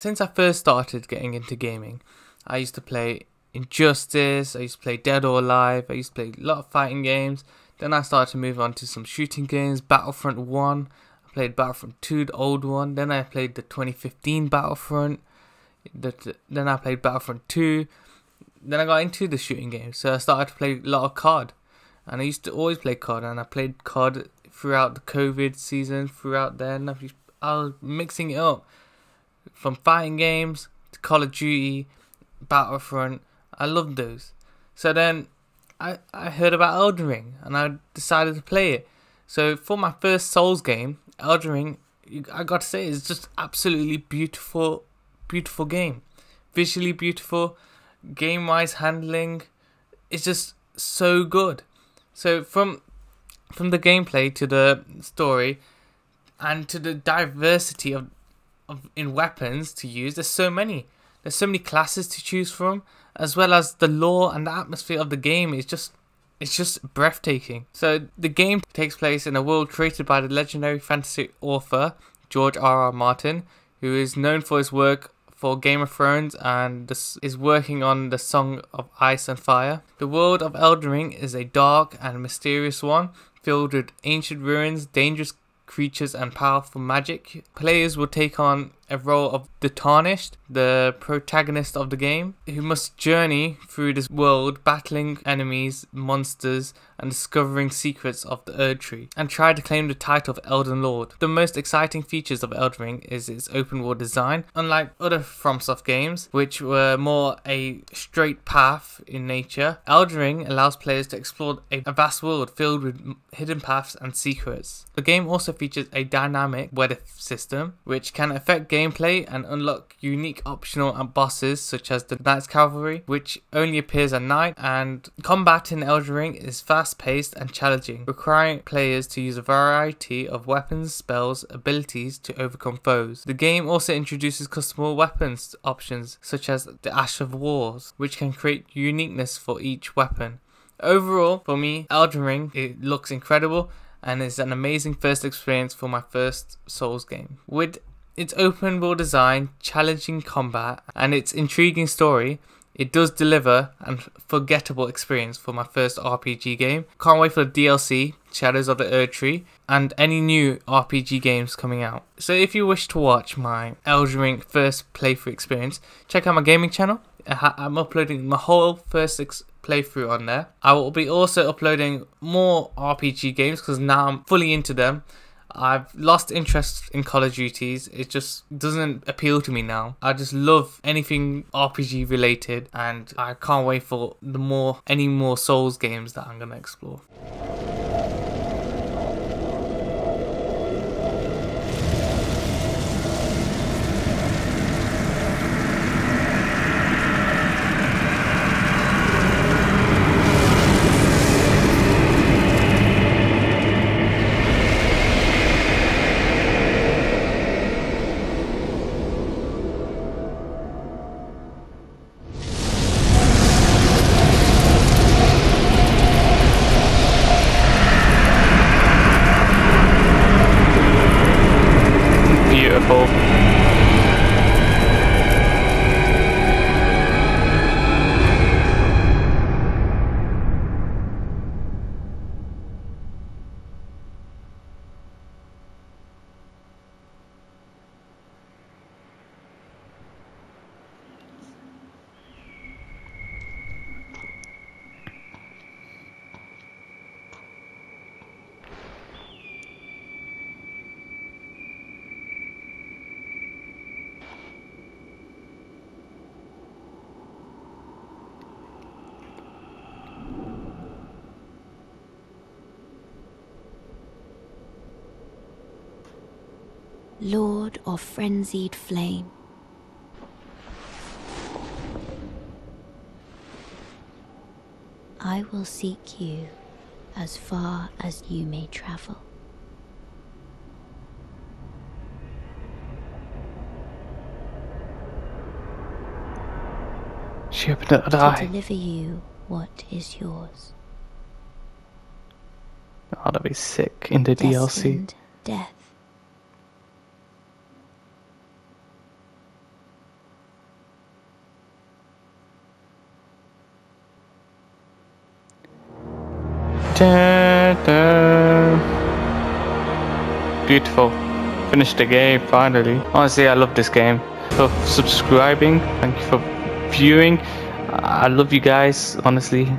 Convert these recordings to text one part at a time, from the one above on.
Since I first started getting into gaming, I used to play Injustice, I used to play Dead or Alive, I used to play a lot of fighting games. Then I started to move on to some shooting games, Battlefront 1, I played Battlefront 2, the old one. Then I played the 2015 Battlefront. The, then I played Battlefront 2. Then I got into the shooting games, so I started to play a lot of COD. And I used to always play COD, and I played COD throughout the COVID season, throughout then. I was mixing it up from fighting games to Call of Duty, Battlefront. I loved those. So then I, I heard about Elden Ring and I decided to play it. So for my first Souls game, Elden Ring, I got to say, it's just absolutely beautiful, beautiful game. Visually beautiful, game wise handling, it's just so good. So from from the gameplay to the story and to the diversity of, in weapons to use, there's so many. There's so many classes to choose from, as well as the lore and the atmosphere of the game is just it's just breathtaking. So the game takes place in a world created by the legendary fantasy author George R. R. Martin, who is known for his work for Game of Thrones and is working on the Song of Ice and Fire. The world of Elden Ring is a dark and mysterious one, filled with ancient ruins, dangerous creatures, and powerful magic. Players will take on a role of the Tarnished, the protagonist of the game, who must journey through this world battling enemies, monsters, and discovering secrets of the Erd Tree, and try to claim the title of Elden Lord. The most exciting features of Elden Ring is its open world design. Unlike other FromSoft games, which were more a straight path in nature, Elden Ring allows players to explore a vast world filled with hidden paths and secrets. The game also features a dynamic weather system, which can affect gameplay and unlock unique optional bosses such as the Night's Cavalry, which only appears at night, and combat in Elden Ring is fast paced and challenging, requiring players to use a variety of weapons, spells, abilities to overcome foes. The game also introduces customable weapons options such as the Ash of Wars, which can create uniqueness for each weapon. Overall, for me, Elden Ring, it looks incredible and is an amazing first experience for my first Souls game. With its open world design, challenging combat, and its intriguing story, it does deliver an forgettable experience for my first RPG game. Can't wait for the DLC, Shadows of the Erd Tree, and any new RPG games coming out. So if you wish to watch my Elden Ring first playthrough experience, check out my gaming channel. I'm uploading my whole first playthrough on there. I will be also uploading more RPG games because now I'm fully into them. I've lost interest in Call of Duties. It just doesn't appeal to me now. I just love anything RPG related and I can't wait for the more any more Souls games that I'm to explore. Lord of frenzied flame. I will seek you as far as you may travel. She opened her to eye. deliver you what is yours. Oh, that'd be sick in the DLC. Destined death. Da, da. Beautiful. Finished the game finally. Honestly, I love this game. For subscribing, thank you for viewing. I love you guys, honestly.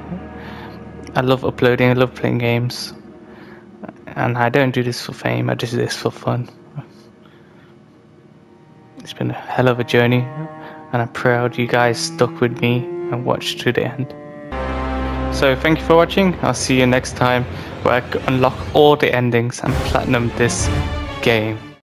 I love uploading, I love playing games. And I don't do this for fame, I just do this for fun. It's been a hell of a journey, and I'm proud you guys stuck with me and watched to the end. So thank you for watching. I'll see you next time where I unlock all the endings and platinum this game.